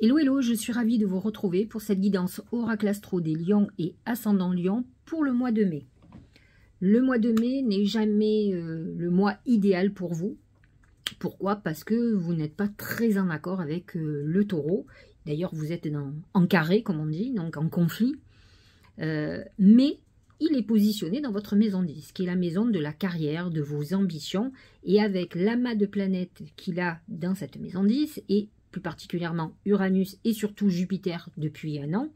Hello, hello, je suis ravie de vous retrouver pour cette guidance Oracle Astro des Lions et Ascendant Lion pour le mois de mai. Le mois de mai n'est jamais euh, le mois idéal pour vous. Pourquoi? Parce que vous n'êtes pas très en accord avec euh, le taureau. D'ailleurs, vous êtes en carré, comme on dit, donc en conflit. Euh, mais il est positionné dans votre maison 10, qui est la maison de la carrière, de vos ambitions, et avec l'amas de planètes qu'il a dans cette maison 10, et plus particulièrement Uranus et surtout Jupiter depuis un an,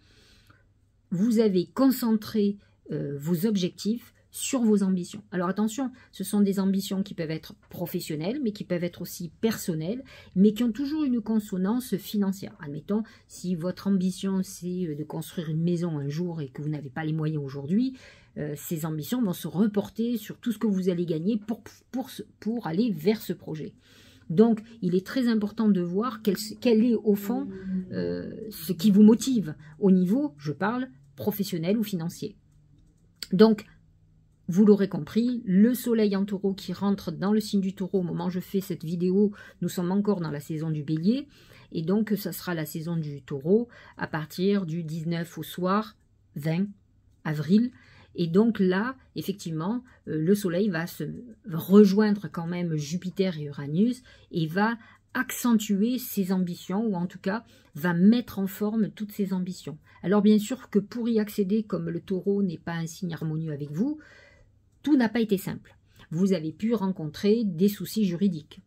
vous avez concentré euh, vos objectifs sur vos ambitions. Alors attention, ce sont des ambitions qui peuvent être professionnelles, mais qui peuvent être aussi personnelles, mais qui ont toujours une consonance financière. Admettons, si votre ambition c'est euh, de construire une maison un jour et que vous n'avez pas les moyens aujourd'hui, euh, ces ambitions vont se reporter sur tout ce que vous allez gagner pour, pour, pour aller vers ce projet. Donc, il est très important de voir quel, est au fond euh, ce qui vous motive. Au niveau, je parle, professionnel ou financier. Donc, vous l'aurez compris, le soleil en taureau qui rentre dans le signe du taureau au moment où je fais cette vidéo, nous sommes encore dans la saison du bélier, et donc ça sera la saison du taureau à partir du 19 au soir, 20 avril, et donc là, effectivement, euh, le Soleil va se rejoindre quand même Jupiter et Uranus et va accentuer ses ambitions, ou en tout cas va mettre en forme toutes ses ambitions. Alors bien sûr que pour y accéder, comme le taureau n'est pas un signe harmonieux avec vous, tout n'a pas été simple. Vous avez pu rencontrer des soucis juridiques,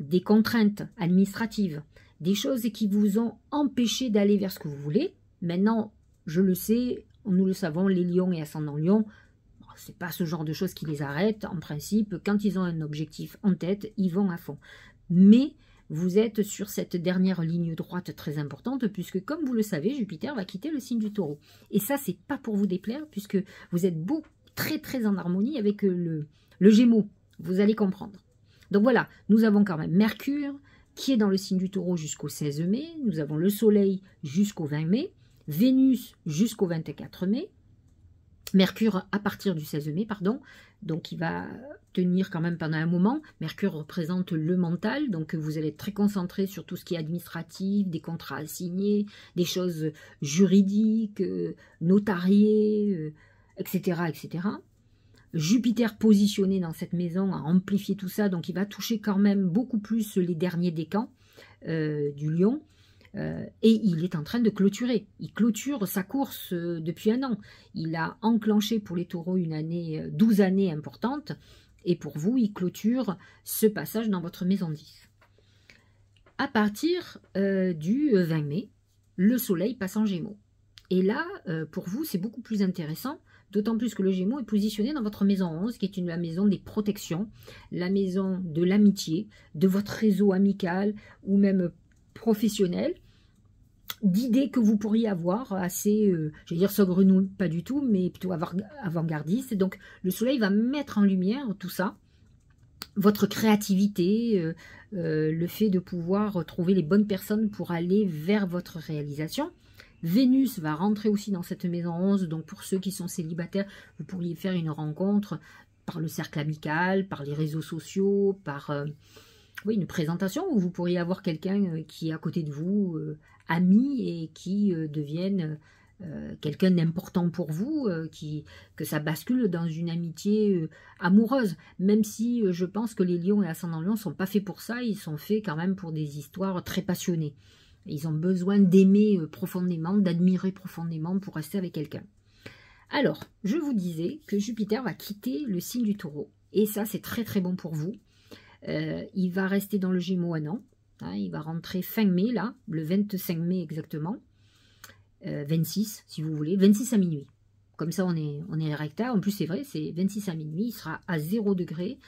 des contraintes administratives, des choses qui vous ont empêché d'aller vers ce que vous voulez. Maintenant, je le sais, nous le savons, les lions et ascendants lions, c'est pas ce genre de choses qui les arrête. En principe, quand ils ont un objectif en tête, ils vont à fond. Mais vous êtes sur cette dernière ligne droite très importante, puisque comme vous le savez, Jupiter va quitter le signe du taureau. Et ça, c'est pas pour vous déplaire, puisque vous êtes beau, très très en harmonie avec le, le Gémeaux. Vous allez comprendre. Donc voilà, nous avons quand même Mercure, qui est dans le signe du taureau jusqu'au 16 mai. Nous avons le Soleil jusqu'au 20 mai. Vénus jusqu'au 24 mai, Mercure à partir du 16 mai, pardon, donc il va tenir quand même pendant un moment. Mercure représente le mental, donc vous allez être très concentré sur tout ce qui est administratif, des contrats à signer, des choses juridiques, euh, notariées, etc., euh, etc. Jupiter positionné dans cette maison a amplifié tout ça, donc il va toucher quand même beaucoup plus les derniers décans euh, du lion. Euh, et il est en train de clôturer. Il clôture sa course euh, depuis un an. Il a enclenché pour les taureaux une année, 12 euh, années importantes. Et pour vous, il clôture ce passage dans votre maison 10. À partir du 20 mai, le soleil passe en gémeaux. Et là, pour vous, c'est beaucoup plus intéressant, d'autant plus que le gémeaux est positionné dans votre maison 11, qui est une, la maison des protections, la maison de l'amitié, de votre réseau amical ou même professionnel, d'idées que vous pourriez avoir assez, euh, je vais dire saugrenouilles, pas du tout, mais plutôt avant-gardiste. Donc le soleil va mettre en lumière tout ça, votre créativité, euh, euh, le fait de pouvoir trouver les bonnes personnes pour aller vers votre réalisation. Vénus va rentrer aussi dans cette maison 11, donc pour ceux qui sont célibataires, vous pourriez faire une rencontre par le cercle amical, par les réseaux sociaux, par oui, une présentation où vous pourriez avoir quelqu'un euh, qui est à côté de vous, euh, ami, et qui euh, devienne quelqu'un d'important pour vous, qui, que ça bascule dans une amitié amoureuse. Même si je pense que les lions et ascendants lions ne sont pas faits pour ça, ils sont faits quand même pour des histoires très passionnées. Ils ont besoin d'aimer profondément, d'admirer profondément pour rester avec quelqu'un. Alors, je vous disais que Jupiter va quitter le signe du taureau. Et ça, c'est très très bon pour vous. Euh, il va rester dans le Gémeaux un an. Hein, il va rentrer fin mai, là, le 25 mai exactement. 26, euh, si vous voulez. 26 à minuit. Comme ça, on est, on est recta. En plus, c'est vrai, c'est 26 à minuit. Il sera à 0 degré.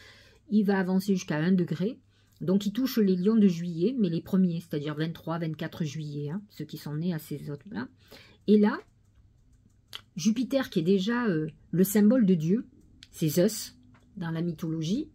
Il va avancer jusqu'à 1 degré. Donc, il touche les lions de juillet, mais les premiers, c'est-à-dire 23, 24 juillet, hein, ceux qui sont nés à ces autres-là. Et là, Jupiter, qui est déjà euh, le symbole de Dieu, c'est Zeus dans la mythologie,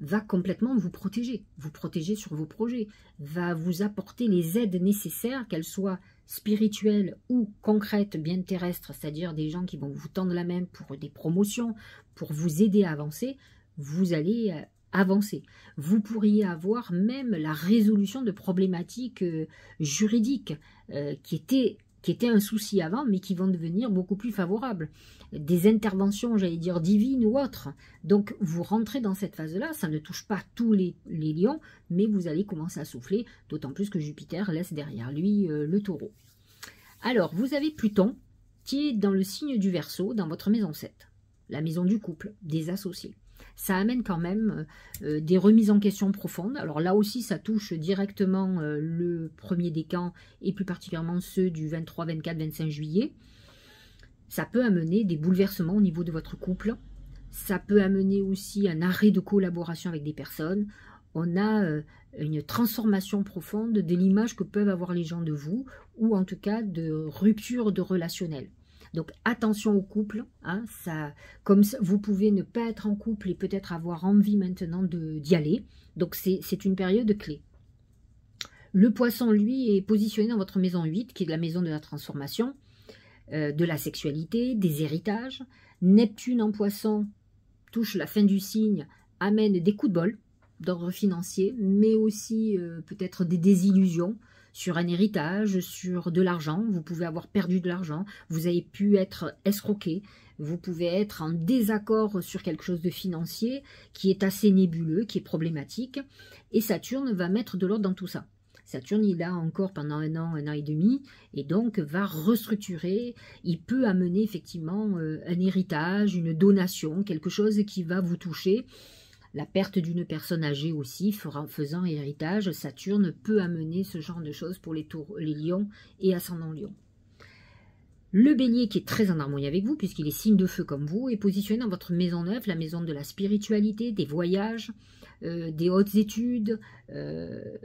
va complètement vous protéger, vous protéger sur vos projets, va vous apporter les aides nécessaires, qu'elles soient spirituelles ou concrètes, bien terrestres, c'est-à-dire des gens qui vont vous tendre la main pour des promotions, pour vous aider à avancer, vous allez euh, avancer. Vous pourriez avoir même la résolution de problématiques euh, juridiques euh, qui étaient qui étaient un souci avant, mais qui vont devenir beaucoup plus favorables. Des interventions, j'allais dire, divines ou autres. Donc, vous rentrez dans cette phase-là, ça ne touche pas tous les, lions, mais vous allez commencer à souffler, d'autant plus que Jupiter laisse derrière lui euh, le taureau. Alors, vous avez Pluton, qui est dans le signe du Verseau, dans votre maison 7, la maison du couple, des associés ça amène quand même euh, des remises en question profondes. Alors là aussi, ça touche directement euh, le premier décan et plus particulièrement ceux du 23, 24, 25 juillet. Ça peut amener des bouleversements au niveau de votre couple. Ça peut amener aussi un arrêt de collaboration avec des personnes. On a euh, une transformation profonde de l'image que peuvent avoir les gens de vous ou en tout cas de rupture de relationnel. Donc attention au couple, hein, ça, comme vous pouvez ne pas être en couple et peut-être avoir envie maintenant d'y aller. Donc c'est une période clé. Le poisson, lui, est positionné dans votre maison 8, qui est la maison de la transformation, euh, de la sexualité, des héritages. Neptune en poisson touche la fin du signe, amène des coups de bol d'ordre financier, mais aussi euh, peut-être des désillusions, sur un héritage, sur de l'argent, vous pouvez avoir perdu de l'argent, vous avez pu être escroqué, vous pouvez être en désaccord sur quelque chose de financier qui est assez nébuleux, qui est problématique, et Saturne va mettre de l'ordre dans tout ça. Saturne, il a encore pendant un an, un an et demi, et donc va restructurer. Il peut amener effectivement euh, un héritage, une donation, quelque chose qui va vous toucher la perte d'une personne âgée aussi, faisant héritage, Saturne peut amener ce genre de choses pour les, les lions et ascendant lion. Le bélier qui est très en harmonie avec vous, puisqu'il est signe de feu comme vous, est positionné dans votre maison neuve, la maison de la spiritualité, des voyages, euh, des hautes études, euh,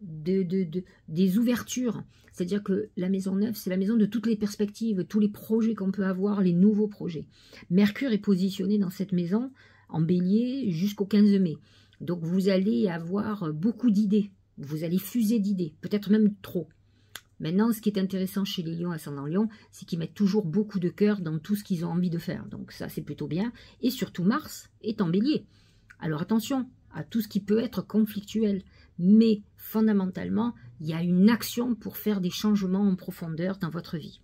des ouvertures. C'est-à-dire que la maison neuve, c'est la maison de toutes les perspectives, tous les projets qu'on peut avoir, les nouveaux projets. Mercure est positionné dans cette maison en bélier jusqu'au 15 mai. Donc vous allez avoir beaucoup d'idées, vous allez fuser d'idées, peut-être même trop. Maintenant, ce qui est intéressant chez les lions ascendant lion, c'est qu'ils mettent toujours beaucoup de cœur dans tout ce qu'ils ont envie de faire. Donc ça, c'est plutôt bien. Et surtout, Mars est en bélier. Alors attention à tout ce qui peut être conflictuel. Mais fondamentalement, il y a une action pour faire des changements en profondeur dans votre vie.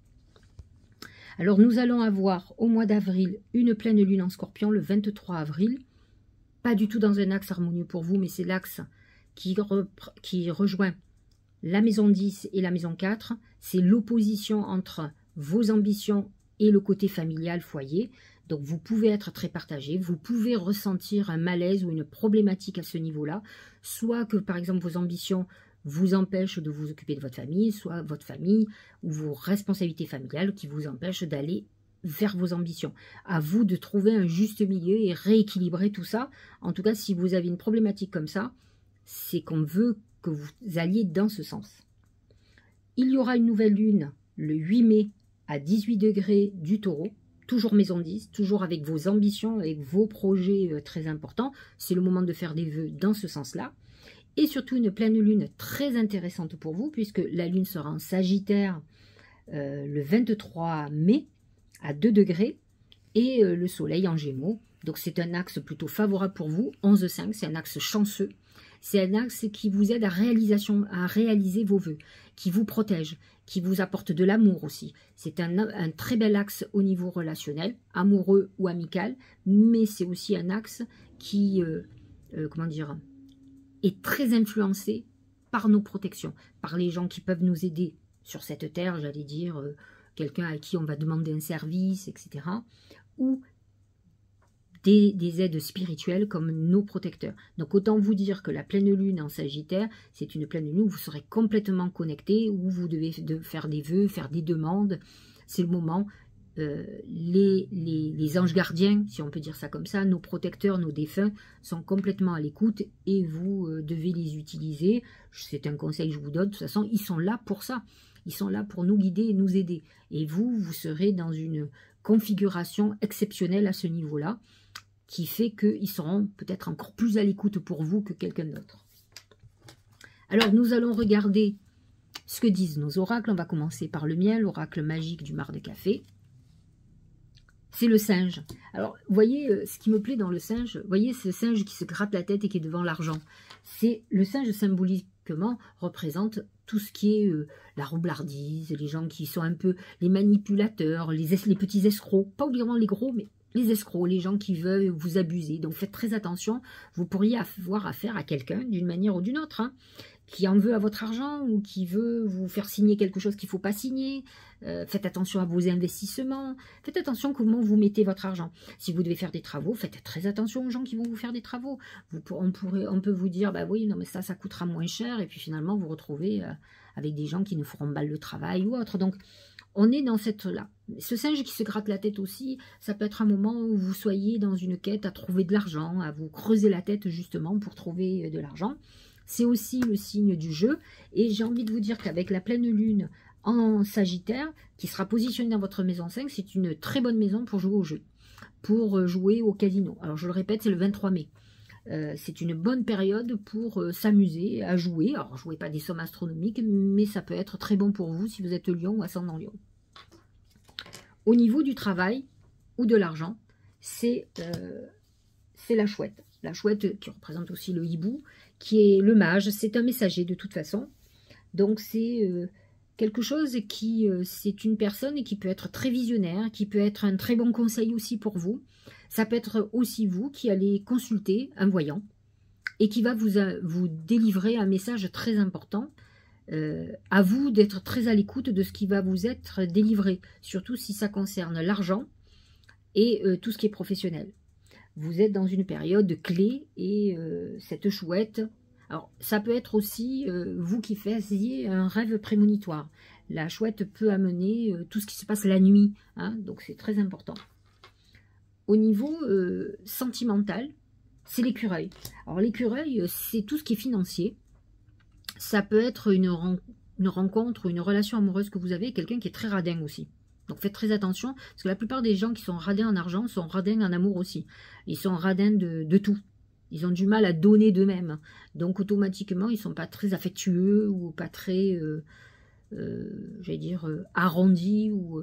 Alors nous allons avoir au mois d'avril une pleine lune en scorpion le 23 avril. Pas du tout dans un axe harmonieux pour vous, mais c'est l'axe qui, rejoint la maison 10 et la maison 4. C'est l'opposition entre vos ambitions et le côté familial, foyer. Donc vous pouvez être très partagé, vous pouvez ressentir un malaise ou une problématique à ce niveau-là, soit que par exemple vos ambitions vous empêche de vous occuper de votre famille, soit votre famille ou vos responsabilités familiales qui vous empêchent d'aller vers vos ambitions. À vous de trouver un juste milieu et rééquilibrer tout ça. En tout cas, si vous avez une problématique comme ça, c'est qu'on veut que vous alliez dans ce sens. Il y aura une nouvelle lune le 8 mai à 18 degrés du taureau, toujours maison 10, toujours avec vos ambitions, avec vos projets euh, très importants. C'est le moment de faire des vœux dans ce sens-là et surtout une pleine lune très intéressante pour vous, puisque la lune sera en Sagittaire euh, le 23 mai à 2 degrés, et euh, le soleil en Gémeaux. Donc c'est un axe plutôt favorable pour vous, 11-5, c'est un axe chanceux. C'est un axe qui vous aide à, réalisation, à réaliser vos voeux, qui vous protège, qui vous apporte de l'amour aussi. C'est un, très bel axe au niveau relationnel, amoureux ou amical, mais c'est aussi un axe qui, euh, comment dire, est très influencé par nos protections, par les gens qui peuvent nous aider sur cette terre, j'allais dire, euh, quelqu'un à qui on va demander un service, etc. Ou des, aides spirituelles comme nos protecteurs. Donc autant vous dire que la pleine lune en Sagittaire, c'est une pleine lune où vous serez complètement connecté, où vous devez faire des vœux, faire des demandes. C'est le moment euh, les, anges gardiens, si on peut dire ça comme ça, nos protecteurs, nos défunts, sont complètement à l'écoute et vous euh, devez les utiliser. C'est un conseil que je vous donne. De toute façon, ils sont là pour ça. Ils sont là pour nous guider et nous aider. Et vous, vous serez dans une configuration exceptionnelle à ce niveau-là, qui fait qu'ils seront peut-être encore plus à l'écoute pour vous que quelqu'un d'autre. Alors, nous allons regarder ce que disent nos oracles. On va commencer par le mien, l'oracle magique du mar de café. C'est le singe. Alors, voyez, euh, ce qui me plaît dans le singe, vous voyez ce singe qui se gratte la tête et qui est devant l'argent. C'est le singe symboliquement représente tout ce qui est euh, la roublardise, les gens qui sont un peu les manipulateurs, les, les petits escrocs, pas obligatoirement les gros, mais les escrocs, les gens qui veulent vous abuser. Donc faites très attention, vous pourriez avoir affaire à quelqu'un d'une manière ou d'une autre. Hein qui en veut à votre argent ou qui veut vous faire signer quelque chose qu'il ne faut pas signer. Euh, faites attention à vos investissements. Faites attention comment vous mettez votre argent. Si vous devez faire des travaux, faites très attention aux gens qui vont vous faire des travaux. On, peut vous dire, bah oui, non mais ça, ça coûtera moins cher. Et puis finalement, vous retrouvez euh, avec des gens qui ne feront pas le travail ou autre. Donc, on est dans cette là. Ce singe qui se gratte la tête aussi, ça peut être un moment où vous soyez dans une quête à trouver de l'argent, à vous creuser la tête justement pour trouver euh, de l'argent. C'est aussi le signe du jeu. Et j'ai envie de vous dire qu'avec la pleine lune en Sagittaire, qui sera positionnée dans votre maison 5, c'est une très bonne maison pour jouer au jeu, pour euh, jouer au casino. Alors je le répète, c'est le 23 mai. Euh, c'est une bonne période pour euh, s'amuser, à jouer. Alors, jouez pas des sommes astronomiques, mais ça peut être très bon pour vous si vous êtes lion ou ascendant lion. Au niveau du travail ou de l'argent, c'est la chouette. La chouette qui représente aussi le hibou qui est le mage. C'est un messager de toute façon. Donc c'est euh, quelque chose qui, euh, c'est une personne qui peut être très visionnaire, qui peut être un très bon conseil aussi pour vous. Ça peut être aussi vous qui allez consulter un voyant et qui va vous, euh, vous délivrer un message très important. à vous d'être très à l'écoute de ce qui va vous être délivré, surtout si ça concerne l'argent et tout ce qui est professionnel vous êtes dans une période clé et euh, cette chouette, alors ça peut être aussi euh, vous qui faisiez un rêve prémonitoire. La chouette peut amener euh, tout ce qui se passe la nuit, hein, donc c'est très important. Au niveau sentimental, c'est l'écureuil. Alors l'écureuil, c'est tout ce qui est financier. Ça peut être une, une rencontre, une relation amoureuse que vous avez, quelqu'un qui est très radin aussi. Donc faites très attention, parce que la plupart des gens qui sont radins en argent sont radins en amour aussi. Ils sont radins de, tout. Ils ont du mal à donner d'eux-mêmes. Donc automatiquement, ils ne sont pas très affectueux ou pas très, euh, euh, j'allais dire, euh, arrondis ou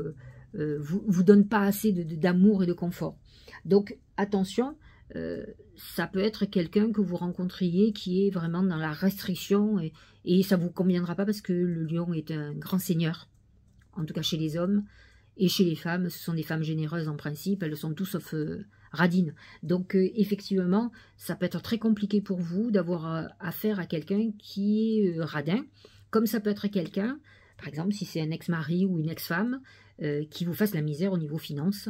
vous vous donnent pas assez d'amour et de confort. Donc attention, ça peut être quelqu'un que vous rencontriez qui est vraiment dans la restriction et, ça vous conviendra pas parce que le lion est un grand seigneur, en tout cas chez les hommes. Et chez les femmes, ce sont des femmes généreuses en principe, elles sont tout sauf euh, radines. Donc euh, effectivement, ça peut être très compliqué pour vous d'avoir euh, affaire à quelqu'un qui est radin, comme ça peut être quelqu'un, par exemple si c'est un ex-mari ou une ex-femme, qui vous fasse la misère au niveau finance.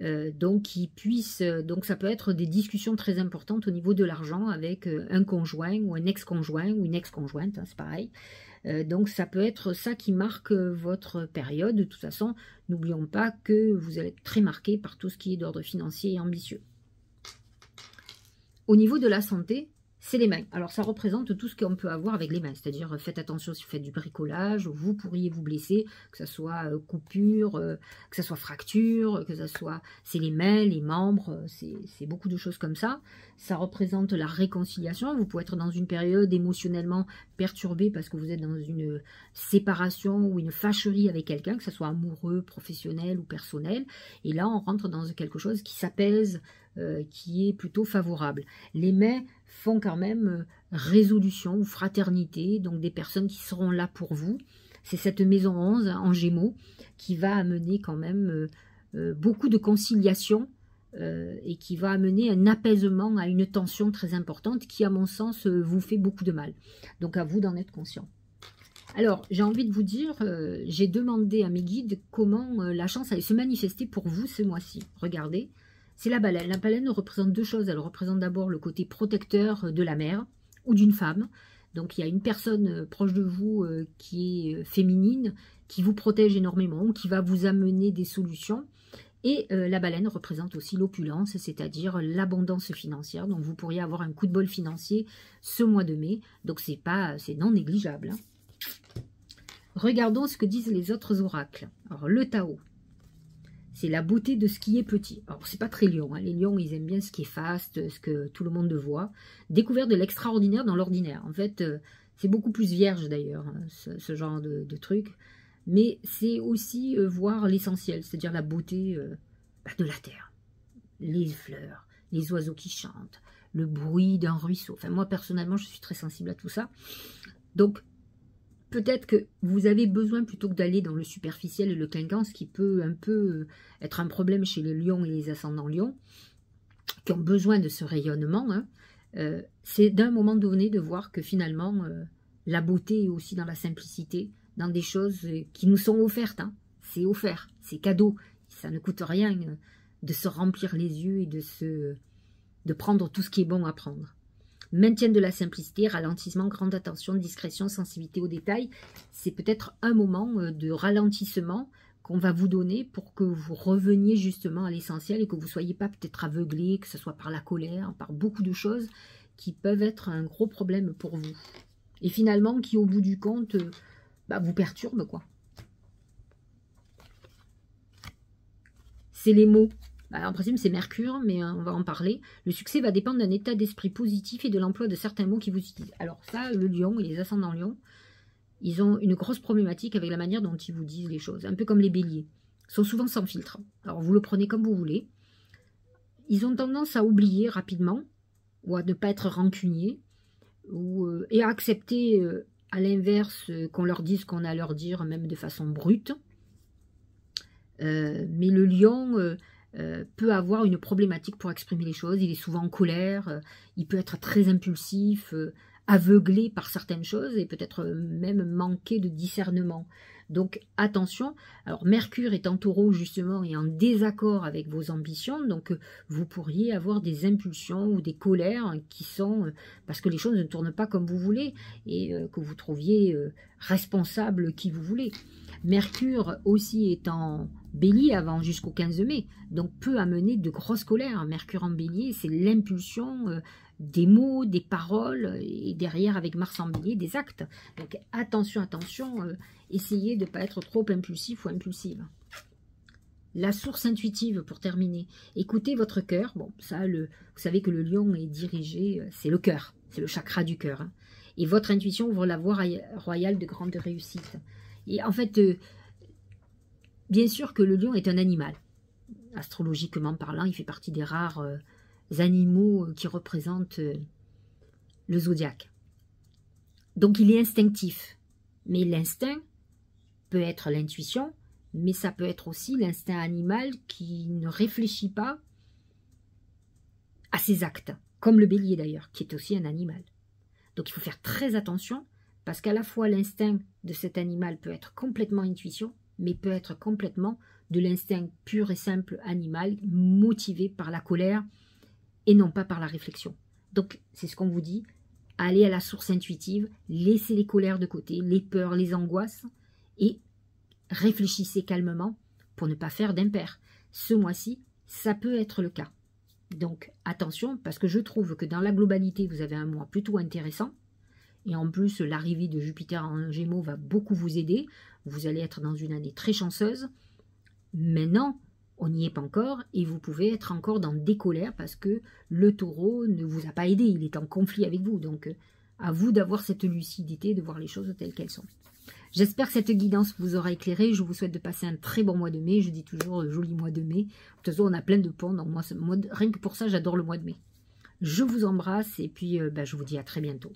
donc qui puisse, donc ça peut être des discussions très importantes au niveau de l'argent avec un conjoint ou un ex-conjoint ou une ex-conjointe, hein, c'est pareil. Euh, donc ça peut être ça qui marque euh, votre période. De toute façon, n'oublions pas que vous allez être très marqué par tout ce qui est d'ordre financier et ambitieux. Au niveau de la santé, c'est les mains. Alors ça représente tout ce qu'on peut avoir avec les mains, c'est-à-dire faites attention si vous faites du bricolage, vous pourriez vous blesser, que ce soit euh, coupure, euh, que ce soit fracture, que ce soit... C'est les mains, les membres, euh, c'est beaucoup de choses comme ça. Ça représente la réconciliation, vous pouvez être dans une période émotionnellement perturbée parce que vous êtes dans une séparation ou une fâcherie avec quelqu'un, que ce soit amoureux, professionnel ou personnel. Et là, on rentre dans quelque chose qui s'apaise, qui est plutôt favorable. Les mains font quand même euh, résolution ou fraternité, donc des personnes qui seront là pour vous. C'est cette maison 11 en gémeaux qui va amener quand même euh, euh, beaucoup de conciliation et qui va amener un apaisement à une tension très importante qui, à mon sens, vous fait beaucoup de mal. Donc à vous d'en être conscient. Alors, j'ai envie de vous dire, j'ai demandé à mes guides comment la chance allait se manifester pour vous ce mois-ci. Regardez, c'est la baleine. La baleine représente deux choses. Elle représente d'abord le côté protecteur de la mère ou d'une femme. Donc il y a une personne euh, proche de vous euh, qui est euh, féminine, qui vous protège énormément, qui va vous amener des solutions. Et la baleine représente aussi l'opulence, c'est-à-dire l'abondance financière. Donc vous pourriez avoir un coup de bol financier ce mois de mai. Donc c'est pas, c'est non négligeable. Hein. Regardons ce que disent les autres oracles. Alors le Tao, c'est la beauté de ce qui est petit. Alors, c'est pas très lion. Hein. Les lions, ils aiment bien ce qui est faste, ce que tout le monde voit. Découvert de l'extraordinaire dans l'ordinaire. En fait, euh, c'est beaucoup plus vierge d'ailleurs, hein, ce, genre de, truc. Mais c'est aussi euh, voir l'essentiel, c'est-à-dire la beauté euh, bah, de la terre. Les fleurs, les oiseaux qui chantent, le bruit d'un ruisseau. Enfin, moi, personnellement, je suis très sensible à tout ça. Donc, peut-être que vous avez besoin, plutôt que d'aller dans le superficiel et le quinquant, ce qui peut un peu euh, être un problème chez les lions et les ascendants lions, qui ont besoin de ce rayonnement, hein, euh, c'est d'un moment donné de voir que finalement, euh, la beauté est aussi dans la simplicité, dans des choses qui nous sont offertes. Hein. C'est offert, c'est cadeau, ça ne coûte rien de se remplir les yeux et de, se, de prendre tout ce qui est bon à prendre. Maintien de la simplicité, ralentissement, grande attention, discrétion, sensibilité aux détails. C'est peut-être un moment euh, de ralentissement qu'on va vous donner pour que vous reveniez justement à l'essentiel et que vous ne soyez pas peut-être aveuglé, que ce soit par la colère, par beaucoup de choses qui peuvent être un gros problème pour vous. Et finalement, qui au bout du compte, euh, bah, vous perturbent quoi. C'est les mots. Bah, en principe, c'est Mercure, mais hein, on va en parler. Le succès va dépendre d'un état d'esprit positif et de l'emploi de certains mots qui vous utilisent. Alors ça, le lion et les ascendants lion, ils ont une grosse problématique avec la manière dont ils vous disent les choses. Un peu comme les béliers. Ils sont souvent sans filtre. Alors vous le prenez comme vous voulez. Ils ont tendance à oublier rapidement, ou à ne pas être rancuniers, ou, euh, et à accepter euh, à l'inverse euh, qu'on leur dise ce qu'on a à leur dire, même de façon brute. mais le lion euh, peut avoir une problématique pour exprimer les choses. Il est souvent en colère, euh, il peut être très impulsif, euh, aveuglé par certaines choses et peut-être même manquer de discernement. Donc attention, alors Mercure est en taureau justement et en désaccord avec vos ambitions, donc vous pourriez avoir des impulsions ou des colères qui sont parce que les choses ne tournent pas comme vous voulez et que vous trouviez responsable qui vous voulez. Mercure aussi est en bélier avant jusqu'au 15 mai, donc peut amener de grosses colères. Mercure en bélier, c'est l'impulsion euh, des mots, des paroles, et derrière avec Mars en bélier, des actes. Donc attention, attention, euh, essayez de ne pas être trop impulsif ou impulsive. La source intuitive pour terminer. Écoutez votre cœur. Bon, ça, le, vous savez que le lion est dirigé, euh, c'est le cœur, c'est le chakra du cœur. Hein. Et votre intuition ouvre la voie royale de grande réussite. Et en fait, euh, bien sûr que le lion est un animal. Astrologiquement parlant, il fait partie des rares animaux euh, qui représentent le zodiaque. Donc il est instinctif. Mais l'instinct peut être l'intuition, mais ça peut être aussi l'instinct animal qui ne réfléchit pas à ses actes, comme le bélier d'ailleurs, qui est aussi un animal. Donc il faut faire très attention parce qu'à la fois l'instinct de cet animal peut être complètement intuition, mais peut être complètement de l'instinct pur et simple animal motivé par la colère et non pas par la réflexion. Donc c'est ce qu'on vous dit, allez à la source intuitive, laissez les colères de côté, les peurs, les angoisses et réfléchissez calmement pour ne pas faire d'impair. Ce mois-ci, ça peut être le cas. Donc attention, parce que je trouve que dans la globalité, vous avez un mois plutôt intéressant. Et en plus, l'arrivée de Jupiter en Gémeaux va beaucoup vous aider. Vous allez être dans une année très chanceuse. Maintenant, on n'y est pas encore et vous pouvez être encore dans des colères parce que le taureau ne vous a pas aidé. Il est en conflit avec vous. Donc, à vous d'avoir cette lucidité, de voir les choses telles qu'elles sont. J'espère que cette guidance vous aura éclairé. Je vous souhaite de passer un très bon mois de mai. Je dis toujours euh, joli mois de mai. De toute façon, on a plein de ponts. Donc moi, rien que pour ça, j'adore le mois de mai. Je vous embrasse et puis euh, bah, je vous dis à très bientôt.